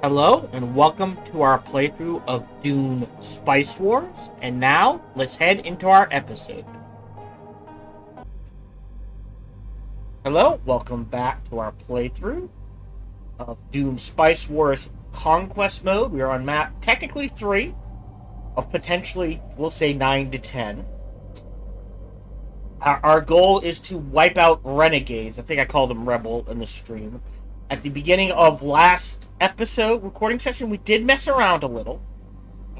Hello, and welcome to our playthrough of Dune Spice Wars. And now, let's head into our episode. Hello, welcome back to our playthrough of Dune Spice Wars Conquest Mode. We are on map technically 3 of potentially, we'll say 9 to 10. Our, our goal is to wipe out renegades. I think I call them rebel in the stream. At the beginning of last episode recording session, we did mess around a little.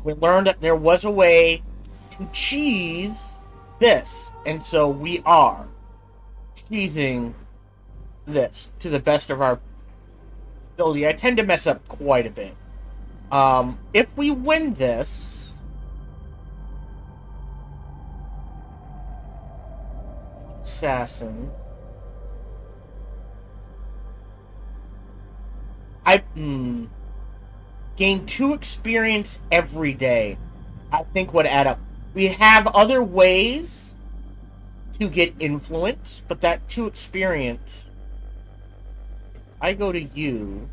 We learned that there was a way to cheese this, and so we are cheesing this to the best of our ability. I tend to mess up quite a bit. Um, if we win this, assassin. I hmm, gain two experience every day. I think would add up. We have other ways to get influence, but that two experience. I go to you.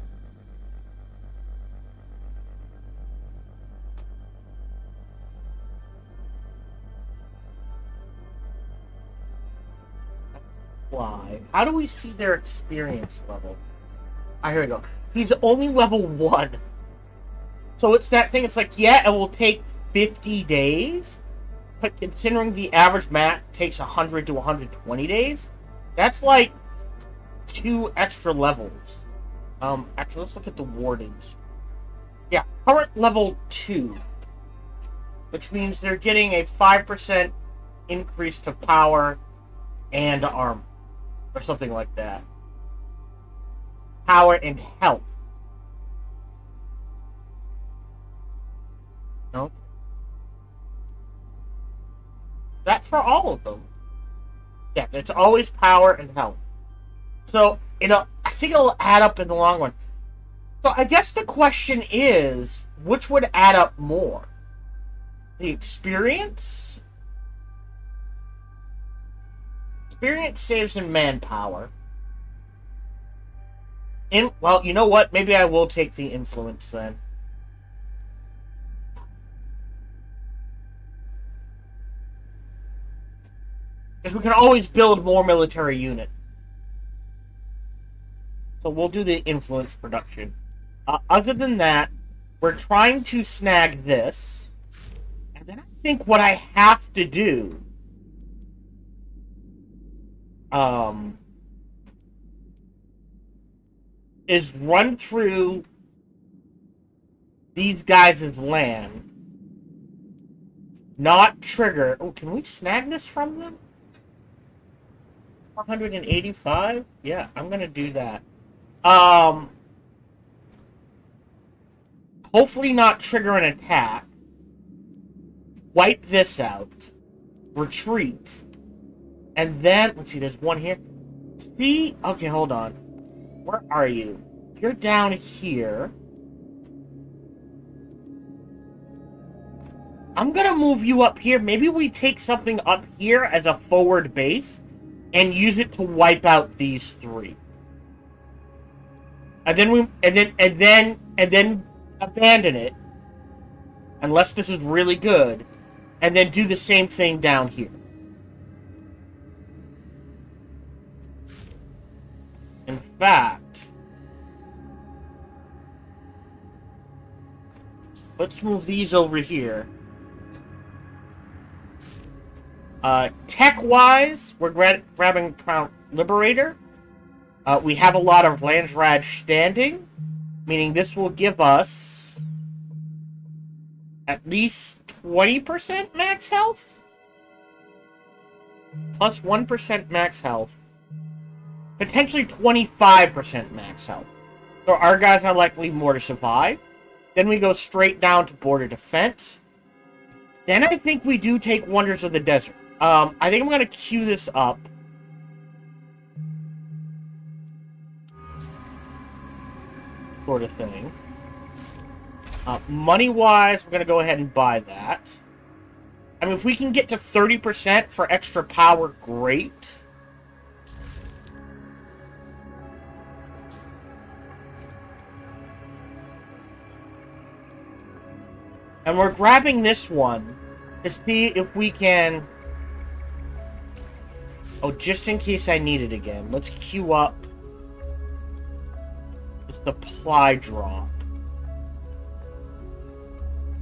Why? How do we see their experience level? Ah, here we go. He's only level one. So it's that thing. It's like, yeah, it will take 50 days, but considering the average map takes 100 to 120 days, that's like two extra levels. Um, actually, let's look at the wardens. Yeah, current level two, which means they're getting a 5% increase to power and armor or something like that. Power and health. No. That for all of them. Yeah, it's always power and health. So it'll I think it'll add up in the long run. So I guess the question is, which would add up more? The experience Experience saves in manpower. In well, you know what? Maybe I will take the influence then. Because we can always build more military units. So we'll do the influence production. Uh, other than that, we're trying to snag this. And then I think what I have to do um, is run through these guys' land, not trigger. Oh, can we snag this from them? 185? Yeah, I'm gonna do that. Um, hopefully not trigger an attack. Wipe this out. Retreat. And then, let's see, there's one here. See? Okay, hold on. Where are you? You're down here. I'm gonna move you up here. Maybe we take something up here as a forward base and use it to wipe out these three. And then we and then and then and then abandon it. Unless this is really good. And then do the same thing down here. Fact, let's move these over here. Uh, Tech-wise, we're gra grabbing Crown Liberator. Uh, we have a lot of Landsraad standing, meaning this will give us at least 20% max health? Plus 1 max health potentially 25% max health. So our guys are likely more to survive. Then we go straight down to border defense. Then I think we do take Wonders of the Desert. Um, I think I'm going to queue this up. Sort of thing. Uh, Money-wise, we're going to go ahead and buy that. I mean, if we can get to 30% for extra power, great. And we're grabbing this one to see if we can... Oh, just in case I need it again. Let's queue up the supply drop.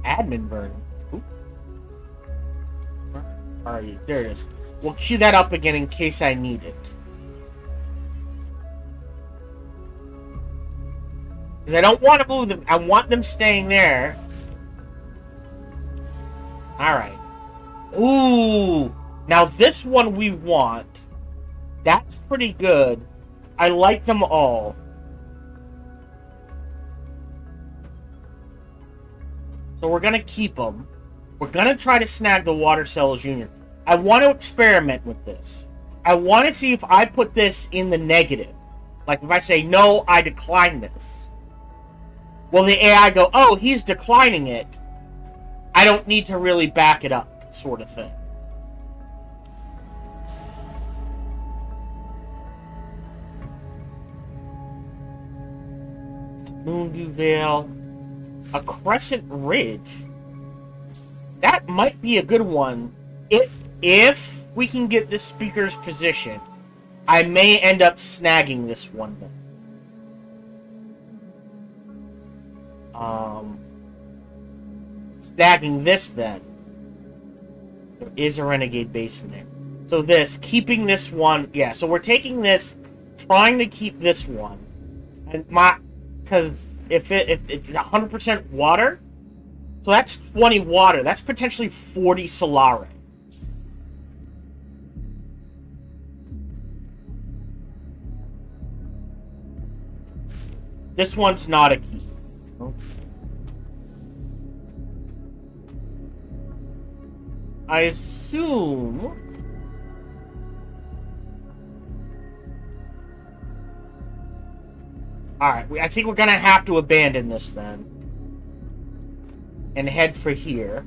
Admin burn. Oop. Are you? There it is. We'll queue that up again in case I need it. Because I don't want to move them. I want them staying there. Alright. Ooh. Now this one we want. That's pretty good. I like them all. So we're going to keep them. We're going to try to snag the Water Cells Junior. I want to experiment with this. I want to see if I put this in the negative. Like if I say, no, I decline this. Will the AI go, oh, he's declining it. I don't need to really back it up, sort of thing. Moonview Vale. A crescent ridge. That might be a good one. If, if we can get the speaker's position, I may end up snagging this one. Um, snagging this then. There is a renegade base in there. So this, keeping this one, yeah. So we're taking this, trying to keep this one, and my, because if it if it's 100% water, so that's 20 water. That's potentially 40 Solari. This one's not a key. I assume Alright, I think we're gonna have to abandon this then. And head for here.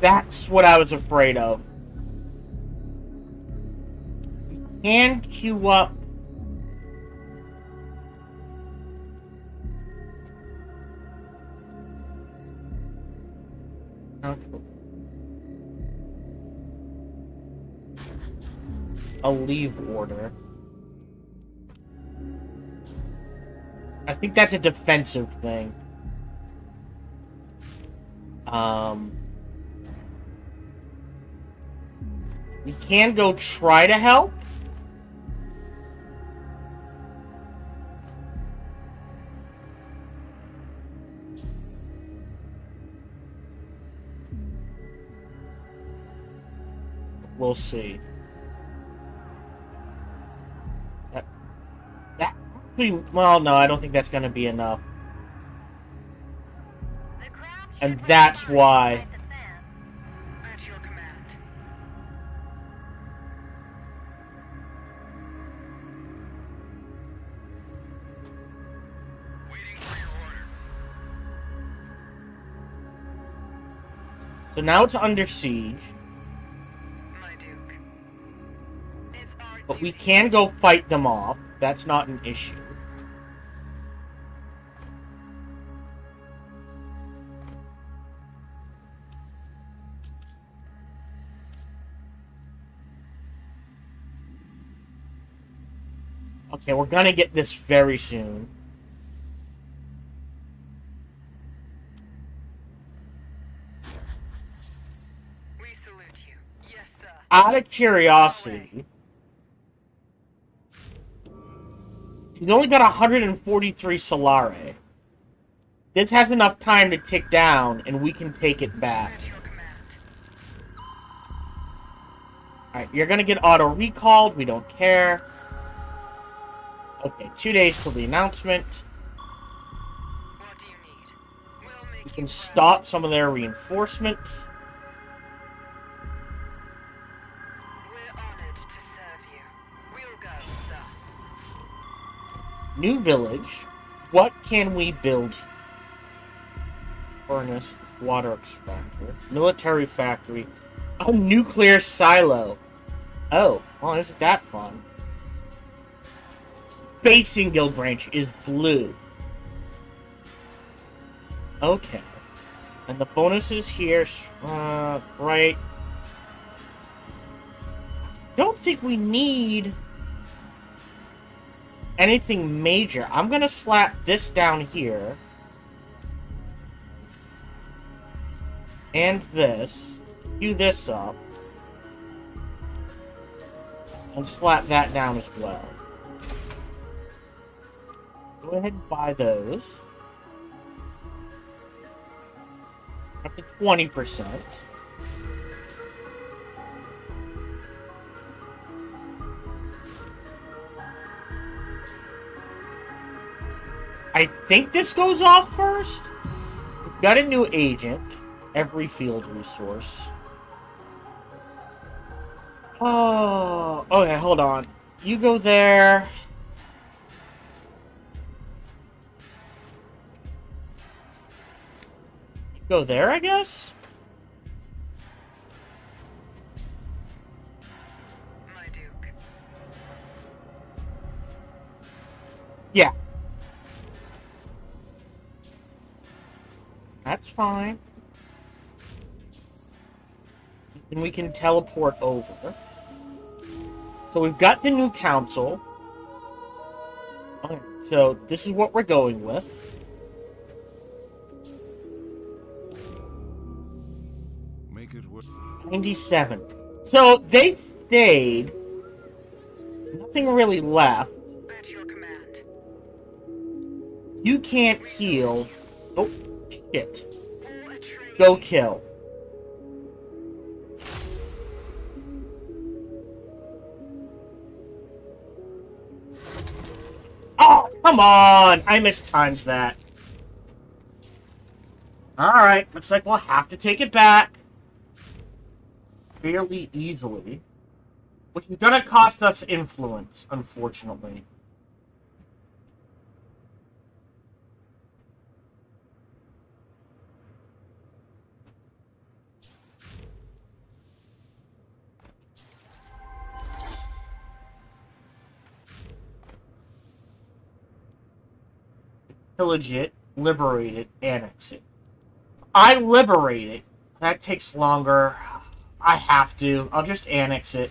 That's what I was afraid of. We can queue up a leave order. I think that's a defensive thing. Um, we can go try to help. We'll see. Well, no, I don't think that's going to be enough. And that's why... So now it's under siege. But we can go fight them off. That's not an issue. Okay, we're gonna get this very soon. Yes, Out of curiosity, he's only got 143 Solari. This has enough time to tick down, and we can take it back. Alright, you're gonna get auto-recalled, we don't care. Okay, two days till the announcement. We'll we can stop some of their reinforcements. We're honored to serve you. We'll go. New village. What can we build? Furnace, water extractor, military factory, a nuclear silo. Oh, well, isn't that fun? Facing Guild Branch is blue. Okay. And the bonuses here, uh, right. Don't think we need anything major. I'm gonna slap this down here. And this. Do this up. And slap that down as well. Go ahead and buy those. Up to 20%. I think this goes off first. We've got a new agent. Every field resource. Oh, okay, hold on. You go there. Go there, I guess? My Duke. Yeah. That's fine. And we can teleport over. So we've got the new council. Okay, so this is what we're going with. 97. So they stayed. Nothing really left. At your command. You can't heal. Oh, shit. Pull a trigger. Go kill. Oh, come on! I mistimed that. Alright, looks like we'll have to take it back. Fairly easily. Which is gonna cost us influence, unfortunately. pillage it, liberate it, annex it. I liberate it. That takes longer. I have to. I'll just annex it.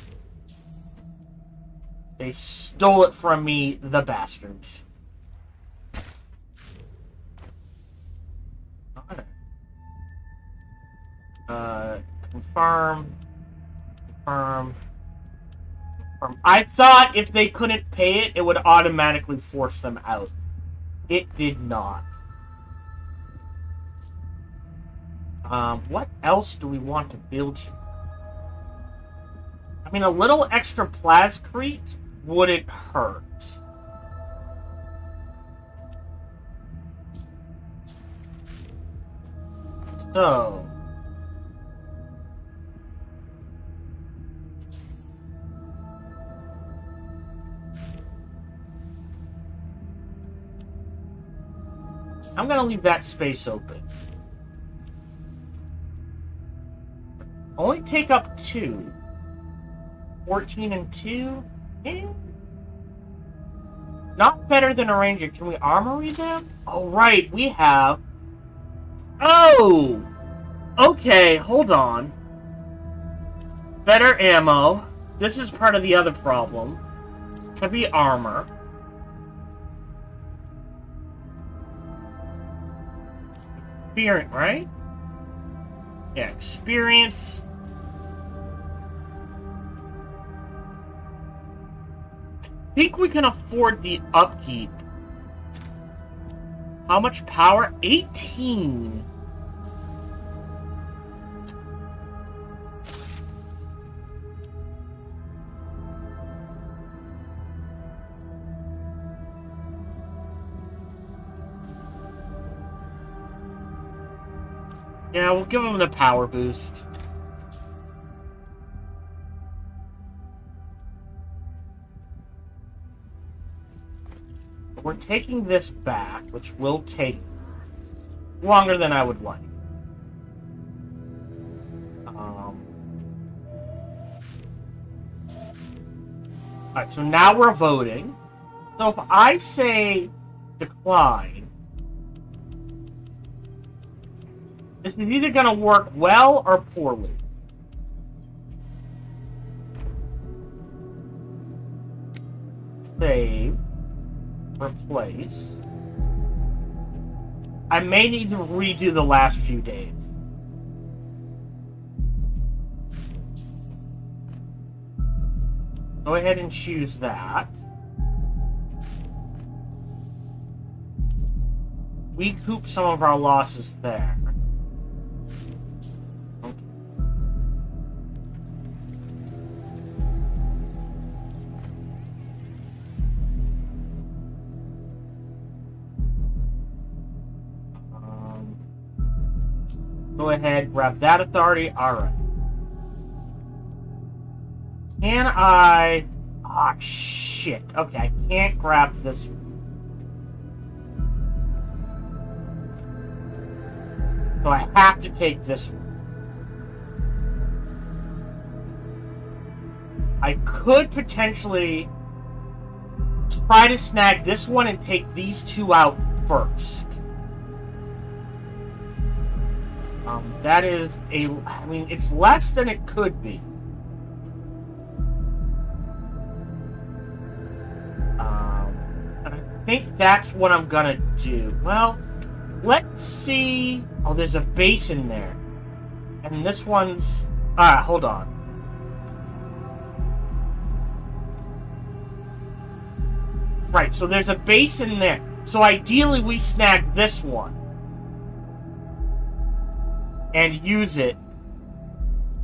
They stole it from me, the bastards. Uh, confirm. Confirm. Confirm. I thought if they couldn't pay it, it would automatically force them out. It did not. Um, what else do we want to build here? I mean, a little extra plascrete wouldn't hurt. So... I'm gonna leave that space open. Only take up two. 14 and 2? Eh. Not better than a ranger. Can we armory them? Alright. We have... Oh! Okay, hold on. Better ammo. This is part of the other problem. Heavy armor. Experience, right? Yeah, experience. Think we can afford the upkeep. How much power? 18. Yeah, we'll give him the power boost. We're taking this back, which will take longer than I would like. Um, Alright, so now we're voting. So if I say decline, this is either going to work well or poorly. Save. Replace. I may need to redo the last few days. Go ahead and choose that. We coop some of our losses there. Go ahead, grab that authority. All right. Can I? Ah, shit. Okay, I can't grab this. So I have to take this one. I could potentially try to snag this one and take these two out first. Um, that is a. I mean, it's less than it could be. Um, I think that's what I'm gonna do. Well, let's see. Oh, there's a base in there. And this one's. Ah, hold on. Right, so there's a base in there. So ideally, we snag this one. And use it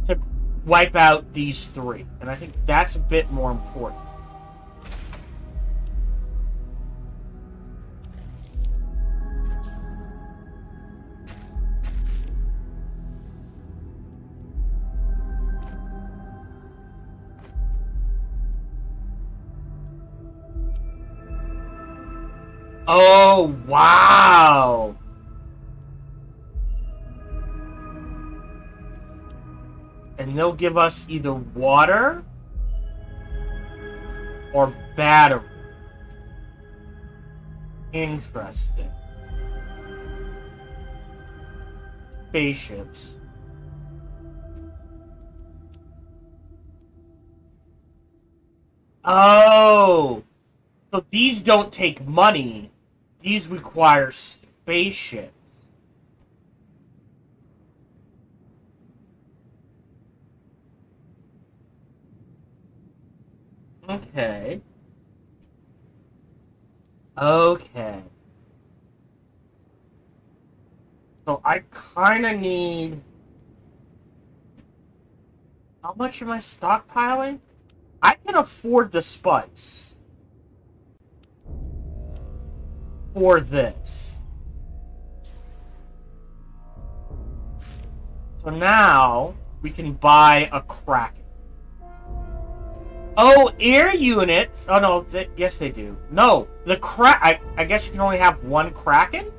to wipe out these three. And I think that's a bit more important. Oh, wow. And they'll give us either water or battery. Interesting. Spaceships. Oh! So these don't take money. These require spaceships. Okay. Okay. So I kind of need... How much am I stockpiling? I can afford the spice. For this. So now, we can buy a Kraken. Oh, air units! Oh no, th yes they do. No, the cra- I, I guess you can only have one Kraken?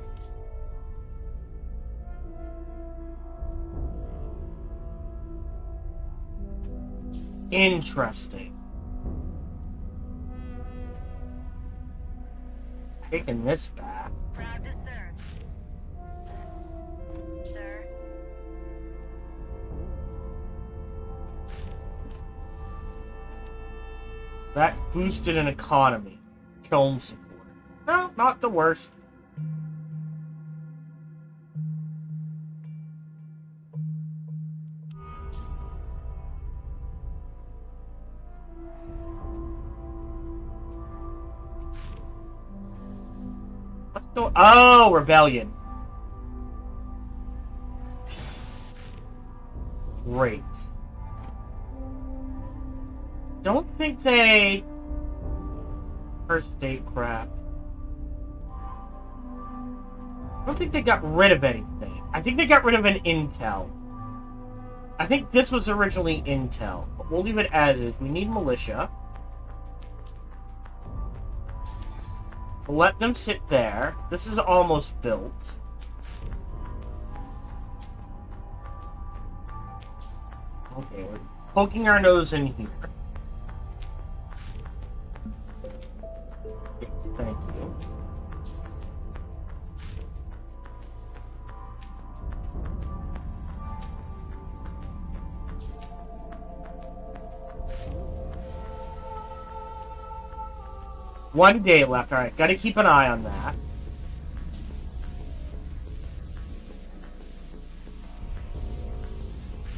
Interesting. Taking this back. Proud to serve. Sir. That boosted an economy. Kiln support. No, not the worst. Oh, rebellion. Great. I don't think they. First state crap. I don't think they got rid of anything. I think they got rid of an intel. I think this was originally intel, but we'll leave it as is. We need militia. Let them sit there. This is almost built. Okay, we're poking our nose in here. Thank you. One day left. All right, got to keep an eye on that.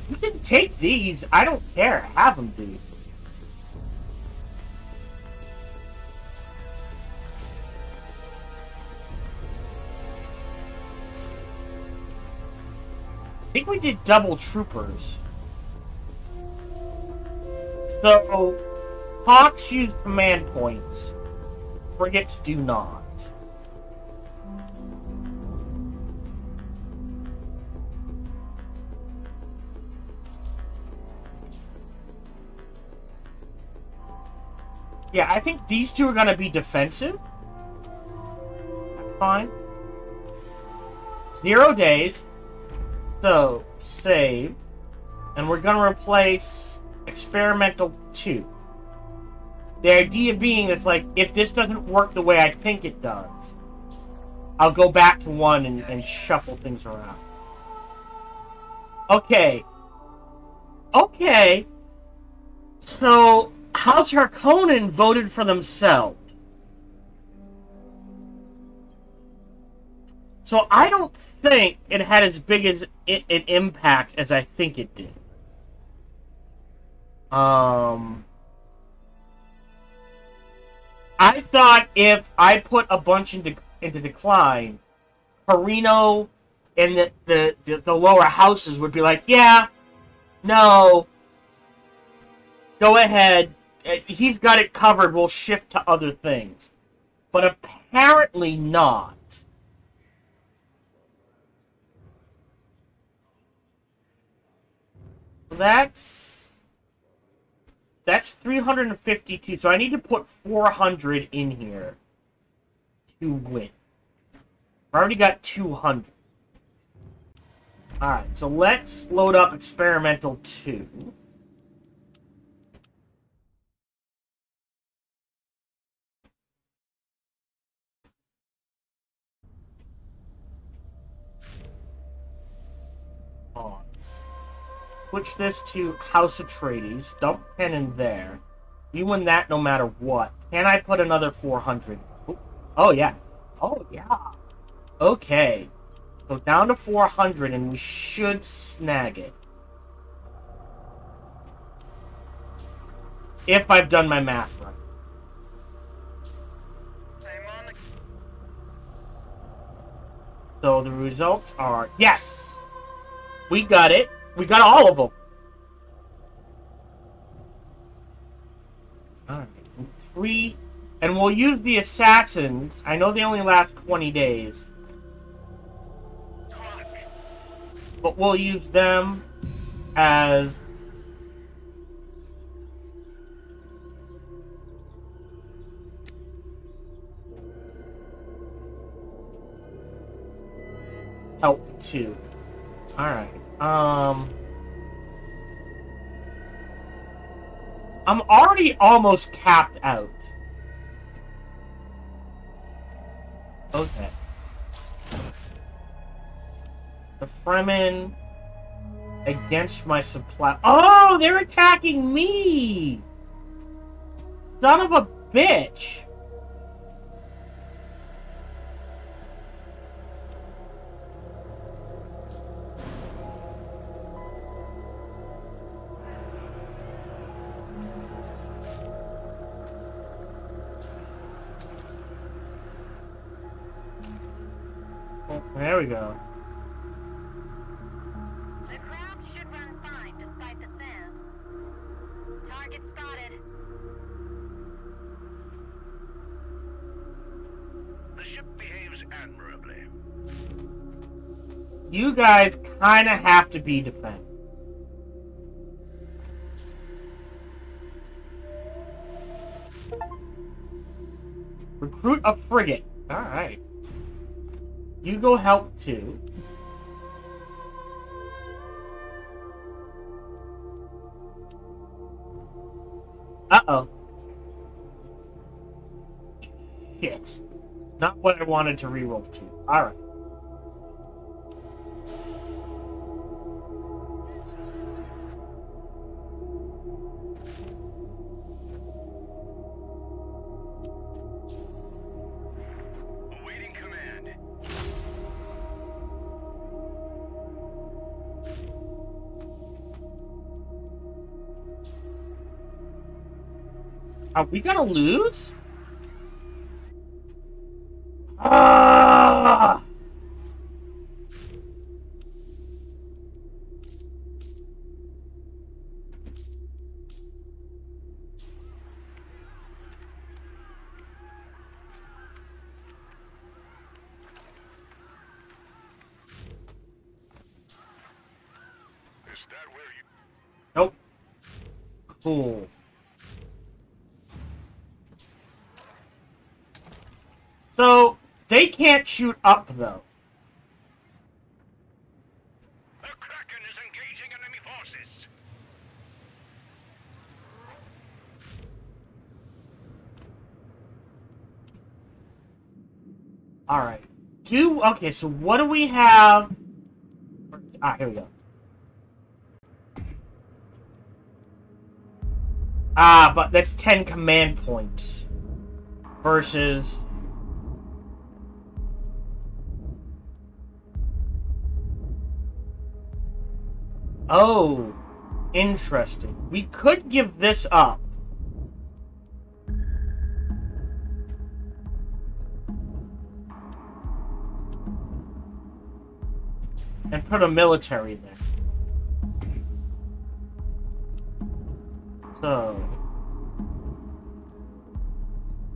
You can take these. I don't care. Have them, dude. We did double troopers. So, Hawks use command points. Frigates do not. Yeah, I think these two are going to be defensive. That's fine. Zero days. So, save. And we're going to replace experimental 2. The idea being it's like, if this doesn't work the way I think it does, I'll go back to 1 and, and shuffle things around. Okay. Okay. So, House Harkonnen voted for themselves. So I don't think it had as big as an impact as I think it did. Um, I thought if I put a bunch into into decline, Corrino and the, the, the, the lower houses would be like, yeah, no, go ahead. Uh, He's got it covered. We'll shift to other things. But apparently not. That's that's 352. So I need to put 400 in here to win. I already got 200. Alright, so let's load up experimental 2. Switch this to House Atreides. Dump 10 in there. You win that no matter what. Can I put another 400? Oop. Oh, yeah. Oh, yeah. Okay. So down to 400 and we should snag it. If I've done my math right. So the results are yes, we got it. We got all of them. Three, and we'll use the assassins. I know they only last twenty days, but we'll use them as help too. All right. Um, I'm already almost capped out. Okay. The Fremen against my supply. Oh, they're attacking me! Son of a bitch! There we go. The craft should run fine despite the sand. Target spotted. The ship behaves admirably. You guys kind of have to be defense. Recruit a frigate. Alright. You go help too. Uh-oh. Shit. Not what I wanted to reroll to. Alright. Are we gonna lose? Ah! Is that where you... Nope. Cool. They can't shoot up, though. The Kraken is engaging enemy forces. Alright. Do, okay, so what do we have? Ah, here we go. Ah, but that's 10 command points. Versus... Oh, interesting. We could give this up. And put a military there. So...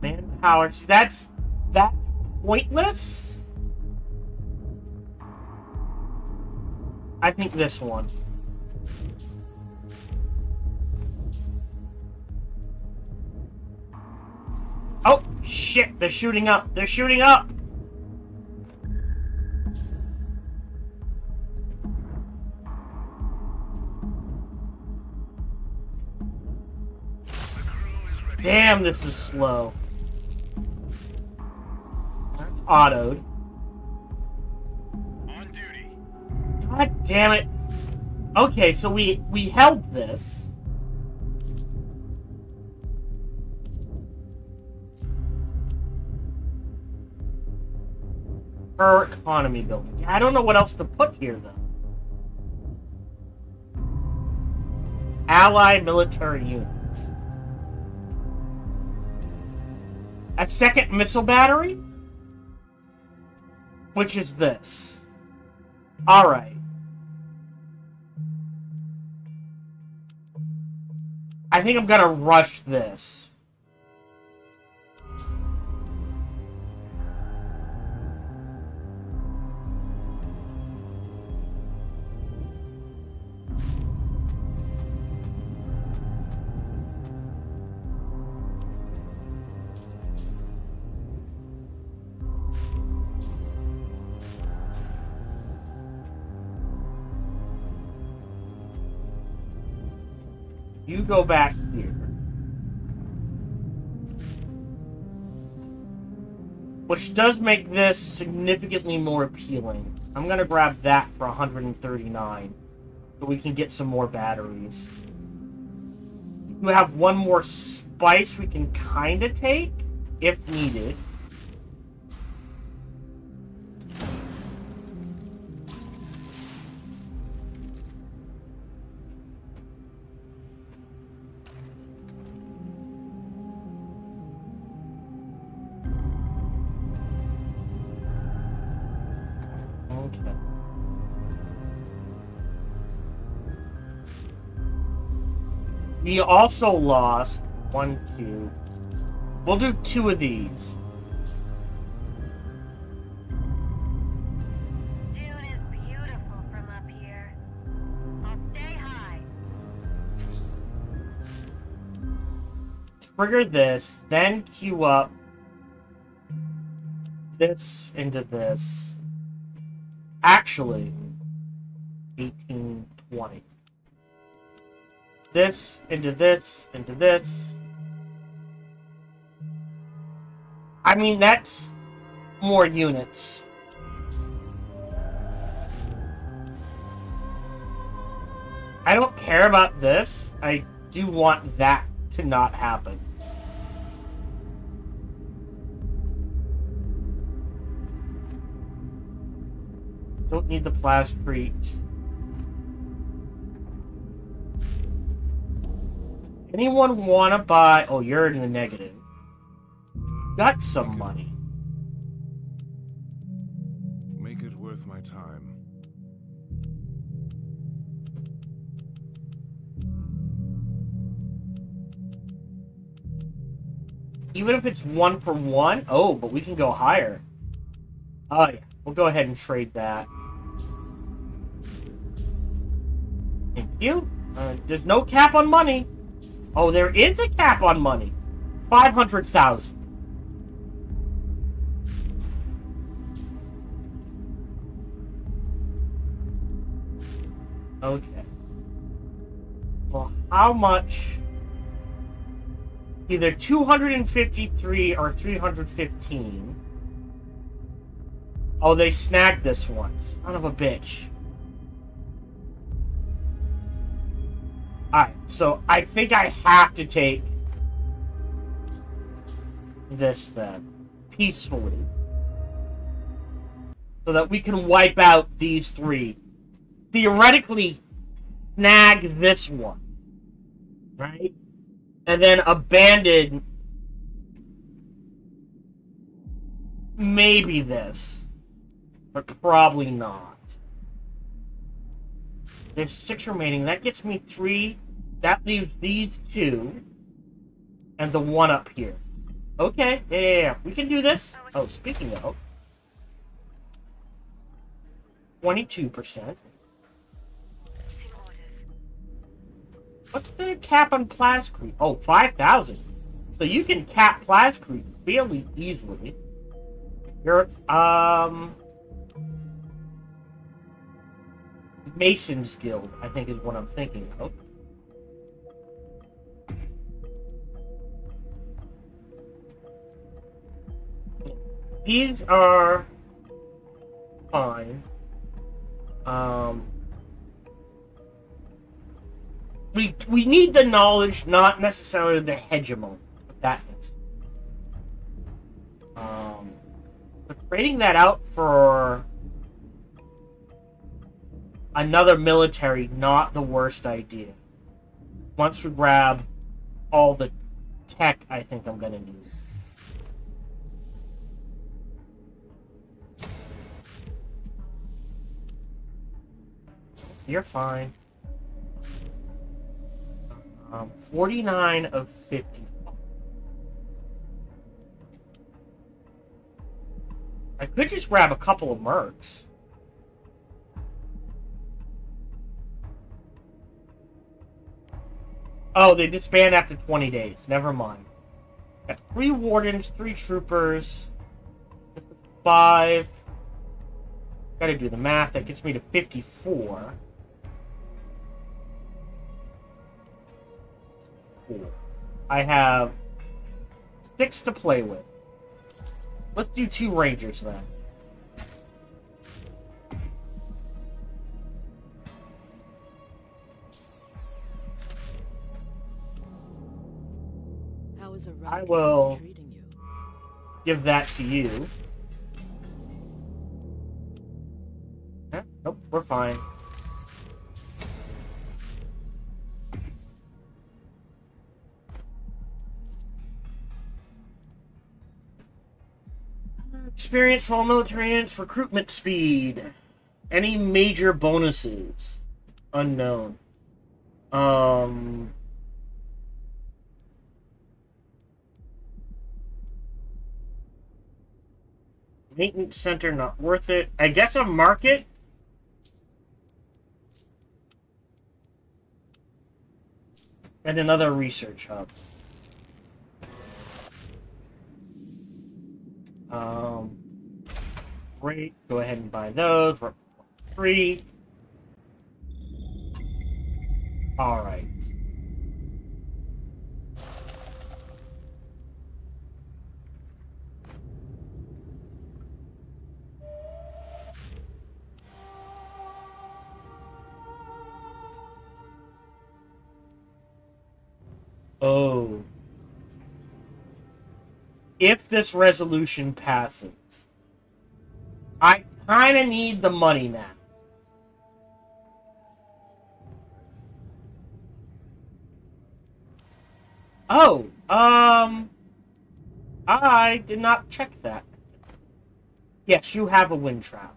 Manpower. That's... That's pointless? I think this one. Shit! They're shooting up! They're shooting up! The crew is ready. Damn, this is slow. That's autoed. On duty. God damn it. Okay, so we we held this. Per economy building. I don't know what else to put here though. Allied military units. A second missile battery? Which is this. Alright. I think I'm gonna rush this. You go back here. Which does make this significantly more appealing. I'm gonna grab that for 139. So we can get some more batteries. We have one more spice we can kinda take, if needed. We also lost one, two. We'll do two of these. Dune is beautiful from up here. I'll stay high. Trigger this, then queue up this into this. Actually, 18, 20. This into this, into this. I mean, that's more units. I don't care about this. I do want that to not happen. Don't need the plasticrete. Anyone want to buy... Oh, you're in the negative. Got some money. Make it worth my time. Even if it's one for one? Oh, but we can go higher. Oh, yeah. We'll go ahead and trade that. Thank you. Uh, there's no cap on money. Oh, there is a cap on money. 500,000. Okay. Well, how much? Either 253 or 315. Oh, they snagged this one. Son of a bitch. Alright, so I think I have to take this then. Peacefully. So that we can wipe out these three. Theoretically, snag this one. Right? And then abandon maybe this. But probably not. There's six remaining. That gets me three. That leaves these two. And the one up here. Okay, yeah, yeah, yeah. We can do this. Oh, speaking of. 22%. What's the cap on Plascrete? Oh, 5,000. So you can cap Plascrete fairly easily. You're, um... Mason's Guild, I think is what I'm thinking of. These are fine. Um, we we need the knowledge, not necessarily the hegemon. If that makes. Um, trading that out for another military, not the worst idea. Once we grab all the tech, I think I'm gonna need. You're fine. Um, 49 of 50. I could just grab a couple of mercs. Oh, they disband after 20 days. Never mind. Got three wardens, three troopers, five. Gotta do the math. That gets me to 54. I have six to play with. Let's do two rangers then. How is I will- treating you? Give that to you. Eh, Nope, we're fine. Experience for all military units, recruitment speed. Any major bonuses? Unknown. Um. Maintenance center, not worth it. I guess a market. And another research hub. Um, great. Go ahead and buy those. We're free. All right. If this resolution passes, I kind of need the money now. Oh, um, I did not check that. Yes, you have a wind trap.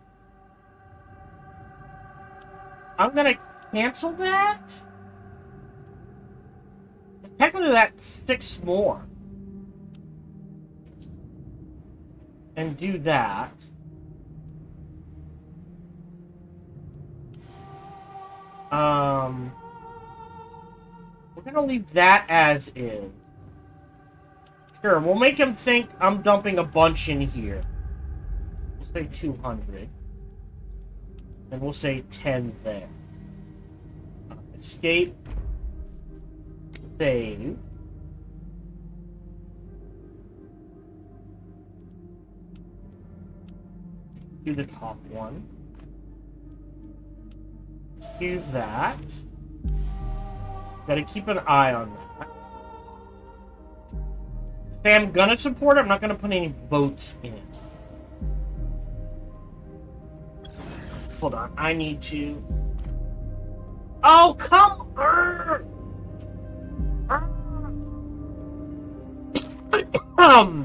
I'm gonna cancel that. Technically, that's six more. And do that. Um, we're gonna leave that as is. Sure, we'll make him think I'm dumping a bunch in here. We'll say 200. And we'll say 10 there. Escape. Save. Do the top one. Do that. Gotta keep an eye on that. Say I'm gonna support it, I'm not gonna put any votes in. Hold on, I need to... Oh, come on!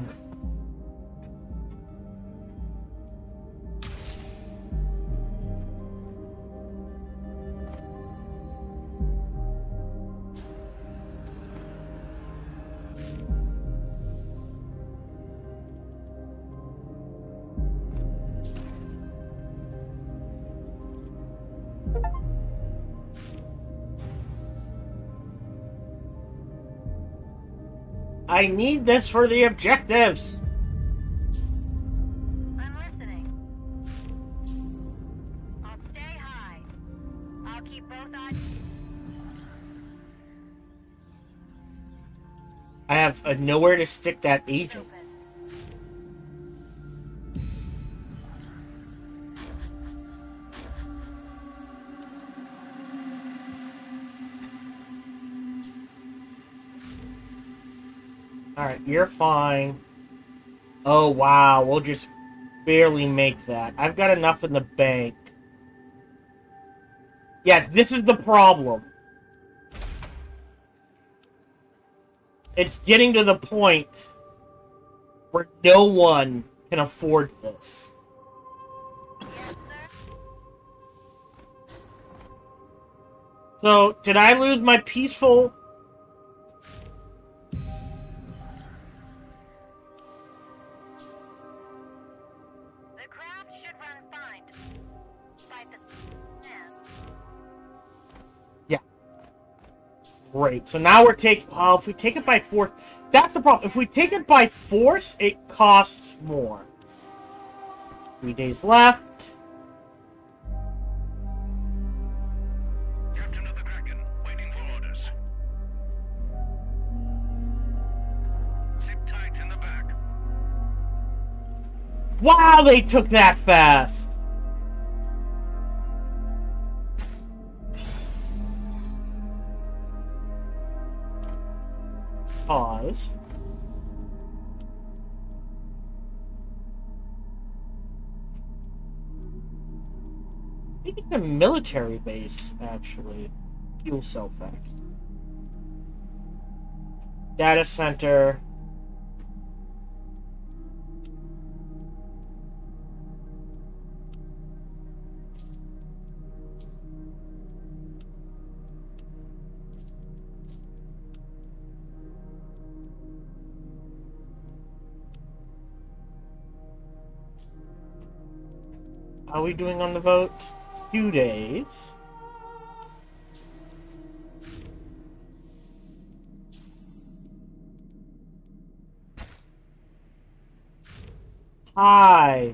I need this for the objectives. I'm listening. I'll stay high. I'll keep both eyes. I have uh, nowhere to stick that agent. You're fine. Oh, wow. We'll just barely make that. I've got enough in the bank. Yeah, this is the problem. It's getting to the point where no one can afford this. So, did I lose my peaceful... Great. So now we're taking... Oh, uh, if we take it by force... That's the problem. If we take it by force, it costs more. Three days left. Captain of the Kraken, waiting for orders. Zip tight in the back. Wow, they took that fast. Pause. I think it's a military base, actually. Fuel cell factory. Data center. Are we doing on the vote? Two days. Hi.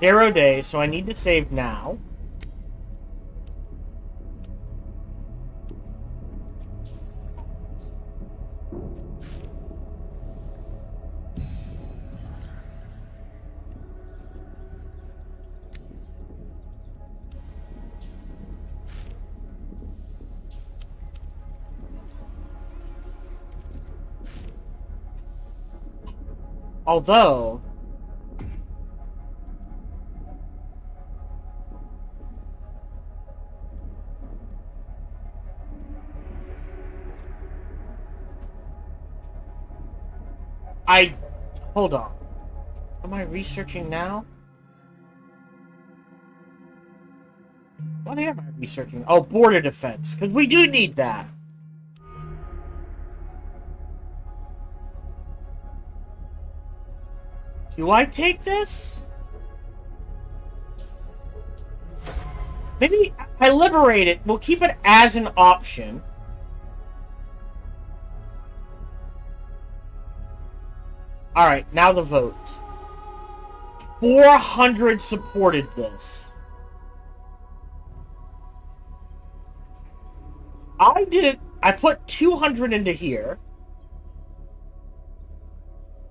Zero days, so I need to save now. Although, hold on. Am I researching now? What am I researching? Oh, border defense, because we do need that. Do I take this? Maybe I liberate it. We'll keep it as an option. Alright, now the vote. 400 supported this. I did it. I put 200 into here.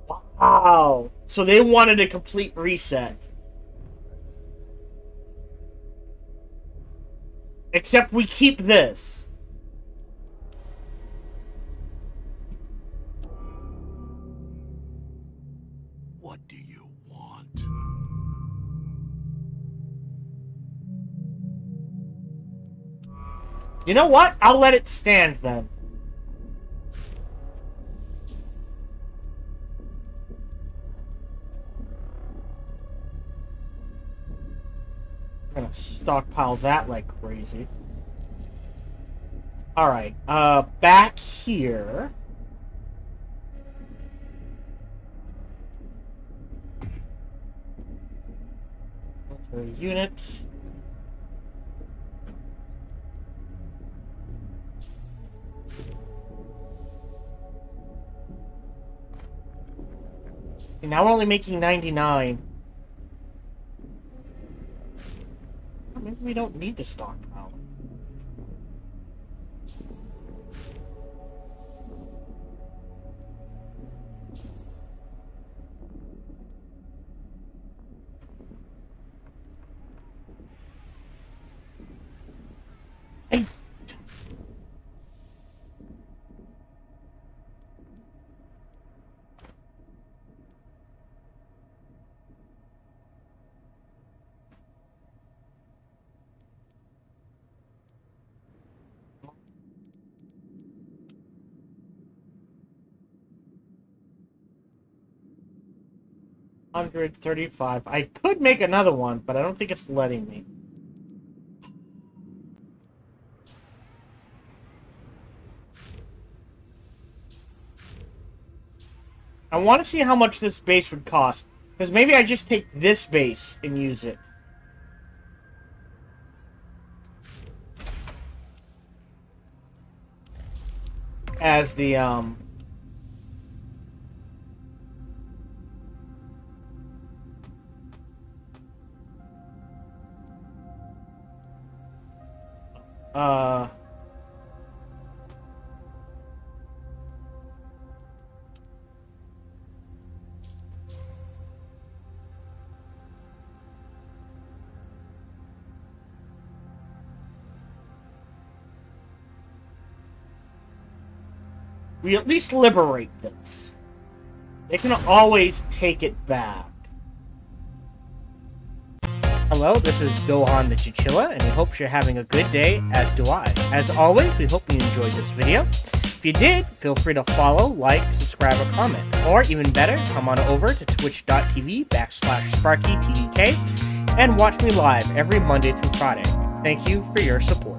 Wow. So they wanted a complete reset. Except we keep this. You know what? I'll let it stand then. I'm gonna stockpile that like crazy. Alright, uh, back here. Military unit. And now we're only making 99. Maybe we don't need the stockpile. 135. I could make another one, but I don't think it's letting me. I want to see how much this base would cost. Because maybe I just take this base and use it. As the, um... Uh... We at least liberate this. They can always take it back. Hello, this is Gohan the Chichilla, and we hope you're having a good day, as do I. As always, we hope you enjoyed this video. If you did, feel free to follow, like, subscribe, or comment. Or even better, come on over to twitch.tv backslash SparkyTDK and watch me live every Monday through Friday. Thank you for your support.